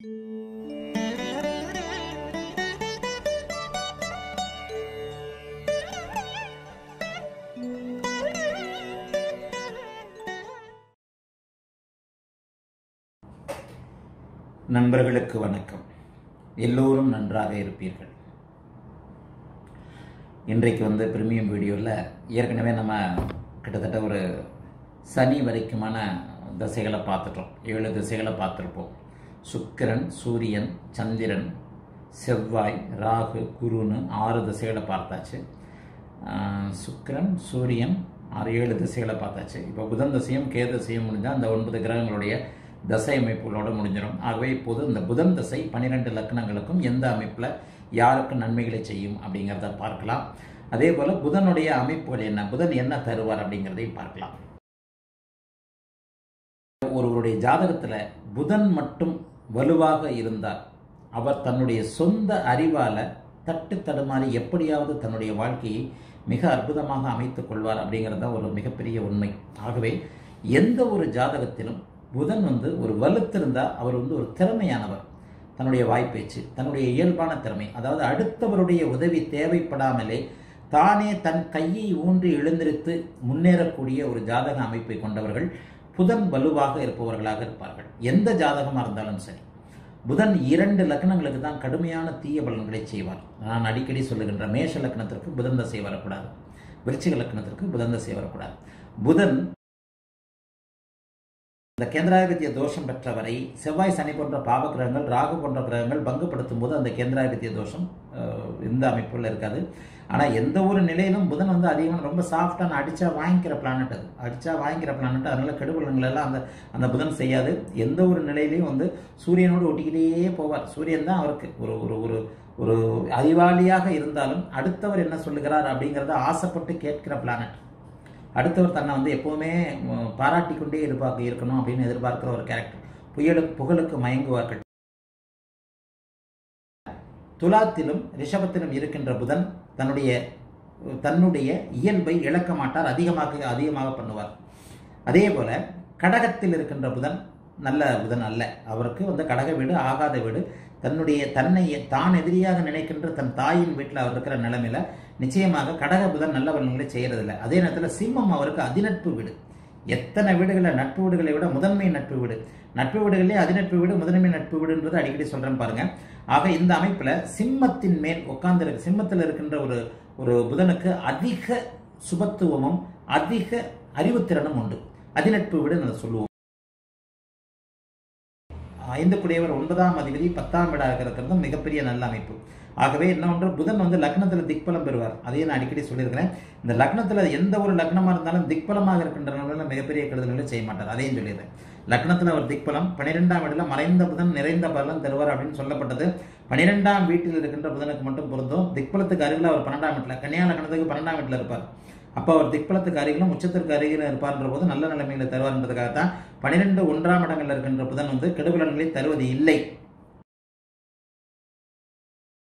நண்பர்களுக்கு வணக்கம். எல்லோரும் நன்றாக இருப்பீர்கள். இன்றைக்கு வந்து பிரிமியம் வீடியோவில் ஏற்கனவே நம்ம கிட்டத்தட்ட ஒரு சனி வரைக்குமான திசைகளை பார்த்துட்டோம். ஏழு திசைகளை பார்த்துருப்போம். சுக்கிரன் சூரியன் சந்திரன் செவ்வாய் ராகு குருன்னு ஆறு திசைகளை பார்த்தாச்சு. சுக்கிரன் சூரியன் ஆறு ஏழு திசைகளை பார்த்தாச்சு. இப்போ புதன் திசையும் கே திசையும் முடிஞ்சால் அந்த ஒன்பது கிரகங்களுடைய தசை அமைப்புகளோடு முடிஞ்சிடும் ஆகவே இப்போது இந்த புதன் திசை பன்னிரெண்டு லக்னங்களுக்கும் எந்த அமைப்பில் யாருக்கு நன்மைகளை செய்யும் அப்படிங்கிறத பார்க்கலாம். அதே போல் புதனுடைய அமைப்புகள் என்ன? புதன் என்ன தருவார் அப்படிங்கிறதையும் பார்க்கலாம். ஒருவருடைய ஜாதகத்தில் புதன் மட்டும் வலுவாக இருந்தார். அவர் தன்னுடைய சொந்த அறிவால் தட்டு தடுமாறி எப்படியாவது தன்னுடைய வாழ்க்கையை மிக அற்புதமாக அமைத்துக் கொள்வார் அப்படிங்கிறது தான் ஒரு மிகப்பெரிய உண்மை. ஆகவே எந்த ஒரு ஜாதகத்திலும் புதன் வந்து ஒரு வலுத்திருந்தால் அவர் வந்து ஒரு திறமையானவர். தன்னுடைய வாய்ப்பேச்சு தன்னுடைய இயல்பான திறமை அதாவது அடுத்தவருடைய உதவி தேவைப்படாமலே தானே தன் கையை ஊன்றி எழுந்திருத்து முன்னேறக்கூடிய ஒரு ஜாதக அமைப்பை கொண்டவர்கள் புதன் வலுவாக இருப்பவர்களாக இருப்பார்கள். எந்த ஜாதகமாக இருந்தாலும் சரி. புதன் இரண்டு லக்னங்களுக்கு தான் கடுமையான தீய பலன்களை செய்வார். நான் அடிக்கடி சொல்லுகின்ற மேஷ லக்னத்திற்கு புதன் தசை வரக்கூடாது. விருச்சிக லக்னத்திற்கு புதன் தசை வரக்கூடாது. புதன் இந்த கேந்திராதிபத்திய தோஷம் பெற்றவரை செவ்வாய் சனி போன்ற பாவ கிரகங்கள் ராகு போன்ற கிரகங்கள் பங்குபடுத்தும் போது அந்த கேந்திராதிபத்திய தோஷம் இந்த அமைப்புல இருக்காது. ஆனால் எந்த ஒரு நிலையிலும் புதன் வந்து அதிகமாக ரொம்ப சாஃப்டான அடிச்சா வாங்கிக்கிற பிளானட் அது. அடிச்சா வாங்கிக்கிற பிளானட் அதனால கெடுபலங்களெல்லாம் அந்த அந்த புதன் செய்யாது. எந்த ஒரு நிலையிலையும் வந்து சூரியனோடு ஒட்டிக்கிட்டே போவார். சூரியன் தான் அவருக்கு ஒரு ஒரு ஒரு ஒரு அறிவாளியாக இருந்தாலும் அடுத்தவர் என்ன சொல்லுகிறார் அப்படிங்கிறத ஆசைப்பட்டு கேட்கிற பிளானட் அடுத்தவர் தன்னை வந்து எப்போவுமே பாராட்டி கொண்டே எதிர்பார்க்க இருக்கணும் அப்படின்னு எதிர்பார்க்கிற ஒரு கேரக்டர் புயலுக்கு புகழுக்கு மயங்குவார்கள் துலாத்திலும் ரிஷபத்திலும் இருக்கின்ற புதன் தன்னுடைய தன்னுடைய இயல்பை இழக்க மாட்டார் அதிகமாக அதிகமாக பண்ணுவார். அதே போல கடகத்தில் இருக்கின்ற புதன் நல்ல புதன் அல்ல. அவருக்கு வந்து கடக வீடு ஆகாத வீடு தன்னுடைய தன்னை தான் எதிரியாக நினைக்கின்ற தன் தாயின் வீட்டில் அவர் இருக்கிற நிலைமையில நிச்சயமாக கடக புதன் நல்ல பலன்களை செய்யறதில்ல. அதே நேரத்தில் சிம்மம் அவருக்கு அதிநட்பு வீடு. எத்தனை வீடுகளை நட்பு வீடுகளை விட முதன்மை நட்பு வீடு? நட்பு வீடுகளிலே அதிநட்பு வீடு முதன்மை நட்பு வீடுன்றது அடிக்கடி சொல்கிறேன் பாருங்க. ஆக இந்த அமைப்புல சிம்மத்தின் மேல் உட்கார்ந்து சிம்மத்தில் இருக்கின்ற ஒரு ஒரு புதனுக்கு அதிக சுபத்துவமும் அதிக அறிவுத்திறனும் உண்டு. அதிநட்பு வீடு நான் சொல்லுவோம். ஐந்து குடையவர் ஒன்பதாம் அதிபதி பத்தாம் வீடாக இருக்கிறதும் மிகப்பெரிய நல்ல அமைப்பு. ஆகவே என்ன ஒன்று? புதன் வந்து லக்னத்தில் திக்பலம் பெறுவார். அதையே நான் அடிக்கடி சொல்லியிருக்கிறேன். இந்த லக்னத்தில் எந்த ஒரு லக்னமாக இருந்தாலும் திக்பலமாக இருக்கின்ற நிலையில் மிகப்பெரிய கெடுதல்களை செய்ய மாட்டார். அதையும் சொல்லிடுறேன் லக்னத்தில் அவர் திக்பலம் பன்னிரெண்டாம் வீட்டில் மறைந்த புதன் நிறைந்த பலன் தருவார் அப்படின்னு சொல்லப்பட்டது. பன்னிரெண்டாம் வீட்டில் இருக்கின்ற புதனுக்கு மட்டும் பொருந்தும். திக்பலத்துக்கு அருகில் அவர் பன்னெண்டாம் வீட்டில் கன்னியா லக்னத்துக்கு பன்னெண்டாம் வீட்டில் இருப்பார். அப்போ அவர் திக்பலத்துக்கு அருகிலும் உச்சத்திற்கு அருகிலும் இருப்பார்ன்ற போது நல்ல நிலைமையில தருவார்ன்றதுக்காகத்தான் பன்னிரெண்டு ஒன்றாம் இடங்களில் இருக்கின்ற புதன் வந்து கெடுபலன்களை தருவது இல்லை.